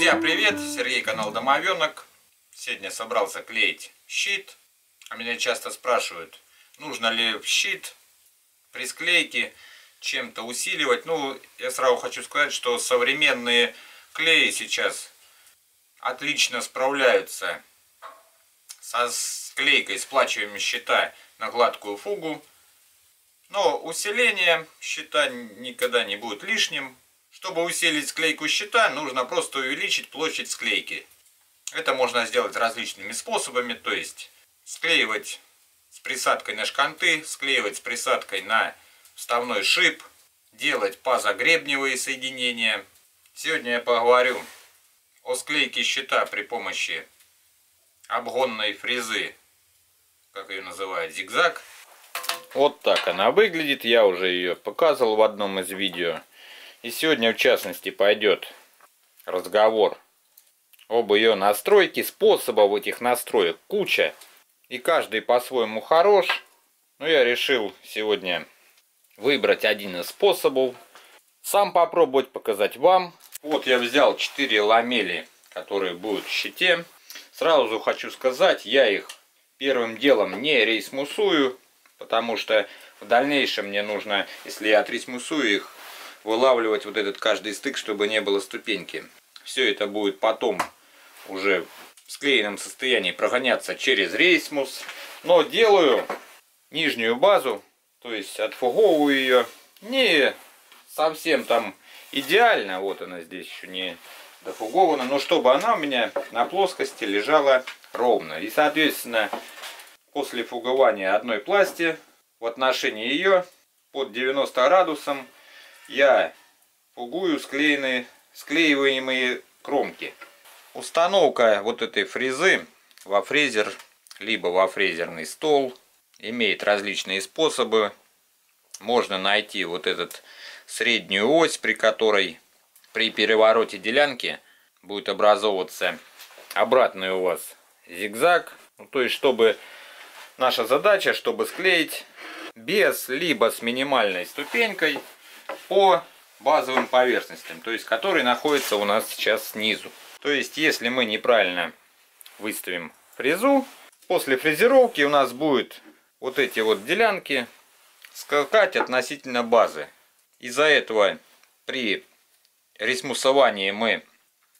Друзья, привет! Сергей, канал Домовенок. Сегодня собрался клеить щит. А меня часто спрашивают, нужно ли щит при склейке чем-то усиливать. Ну, я сразу хочу сказать, что современные клеи сейчас отлично справляются со склейкой, сплачиванием щита на гладкую фугу. Но усиление щита никогда не будет лишним. Чтобы усилить склейку щита, нужно просто увеличить площадь склейки. Это можно сделать различными способами, то есть склеивать с присадкой на шканты, склеивать с присадкой на вставной шип, делать пазогребневые соединения. Сегодня я поговорю о склейке щита при помощи обгонной фрезы, как ее называют, зигзаг. Вот так она выглядит, я уже ее показывал в одном из видео. И сегодня, в частности, пойдет разговор об ее настройке. Способов этих настроек куча. И каждый по-своему хорош. Но я решил сегодня выбрать один из способов. Сам попробовать показать вам. Вот я взял 4 ламели, которые будут в щите. Сразу хочу сказать, я их первым делом не рейсмусую. Потому что в дальнейшем мне нужно, если я отрейсмусую их, вылавливать вот этот каждый стык, чтобы не было ступеньки. Все это будет потом уже в склеенном состоянии прогоняться через рейсмус. Но делаю нижнюю базу, то есть отфуговываю ее. Не совсем там идеально, вот она здесь еще не дофугована, но чтобы она у меня на плоскости лежала ровно. И соответственно после фугования одной пласти в отношении ее под 90 градусом я фугую склеенные, склеиваемые кромки. Установка вот этой фрезы во фрезер, либо во фрезерный стол имеет различные способы. Можно найти вот этот среднюю ось, при которой при перевороте делянки будет образовываться обратный у вас зигзаг. Ну, то есть, чтобы наша задача, чтобы склеить без либо с минимальной ступенькой, по базовым поверхностям, то есть которые находятся у нас сейчас снизу. То есть если мы неправильно выставим фрезу, после фрезеровки у нас будет вот эти вот делянки скакать относительно базы. Из-за этого при ресмусовании мы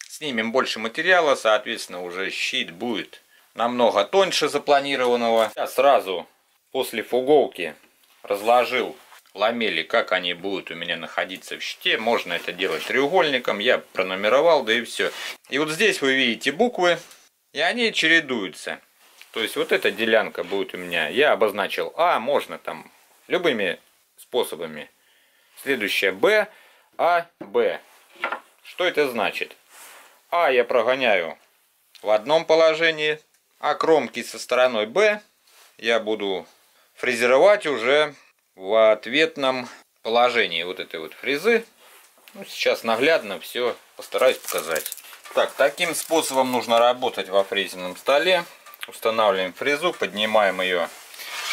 снимем больше материала, соответственно уже щит будет намного тоньше запланированного. Я сразу после фуговки разложил ламели, как они будут у меня находиться в щите. Можно это делать треугольником, я пронумеровал, да и все. И вот здесь вы видите буквы, и они чередуются. То есть вот эта делянка будет у меня, я обозначил А, можно там любыми способами. Следующее Б, А, Б. Что это значит? А я прогоняю в одном положении, а кромки со стороной Б я буду фрезеровать уже в ответном положении вот этой вот фрезы. Ну, сейчас наглядно все постараюсь показать. Так, таким способом нужно работать во фрезерном столе. Устанавливаем фрезу, поднимаем ее,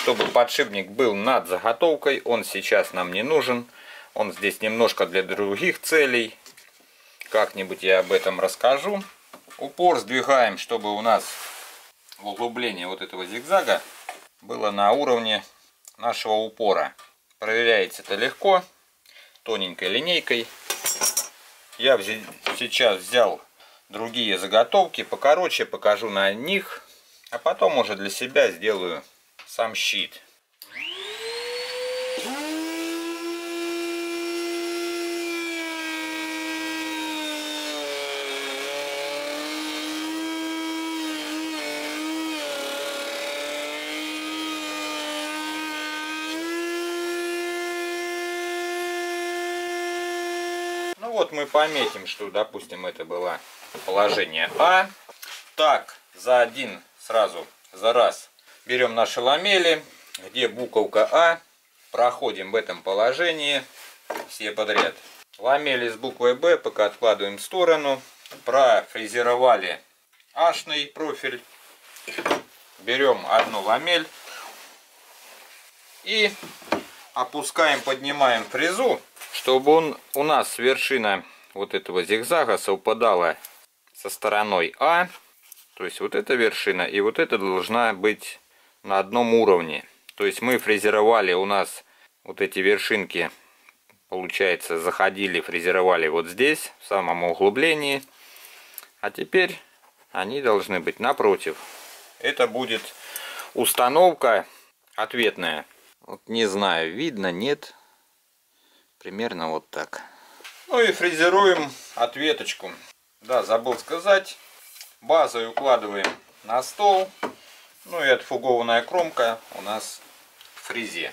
чтобы подшипник был над заготовкой. Он сейчас нам не нужен. Он здесь немножко для других целей. Как-нибудь я об этом расскажу. Упор сдвигаем, чтобы у нас углубление вот этого зигзага было на уровне нашего упора. Проверяется это легко, тоненькой линейкой. Я сейчас взял другие заготовки, покороче покажу на них, а потом уже для себя сделаю сам щит. Вот мы пометим, что, допустим, это было положение А. Так, за один сразу, за раз берем наши ламели, где буковка А, проходим в этом положении все подряд. Ламели с буквой Б пока откладываем в сторону. Профрезеровали ашный профиль. Берем одну ламель и опускаем, поднимаем фрезу чтобы он у нас вершина вот этого зигзага совпадала со стороной А. То есть вот эта вершина и вот эта должна быть на одном уровне. То есть мы фрезеровали у нас вот эти вершинки, получается, заходили, фрезеровали вот здесь, в самом углублении. А теперь они должны быть напротив. Это будет установка ответная. Вот не знаю, видно, нет. Примерно вот так. Ну и фрезеруем ответочку. Да, забыл сказать. Базой укладываем на стол. Ну и отфугованная кромка у нас в фрезе.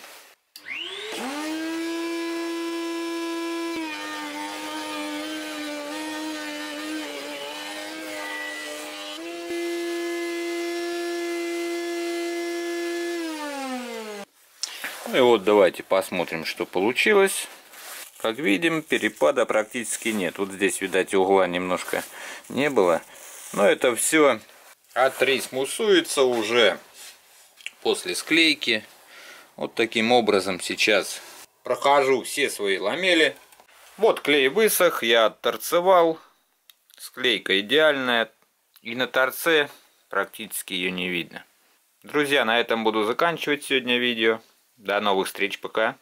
Ну и вот давайте посмотрим, что получилось. Как видим, перепада практически нет. Вот здесь, видать, угла немножко не было. Но это все отрисмусуется уже после склейки. Вот таким образом сейчас прохожу все свои ламели. Вот клей высох, я отторцевал. Склейка идеальная. И на торце практически ее не видно. Друзья, на этом буду заканчивать сегодня видео. До новых встреч, пока.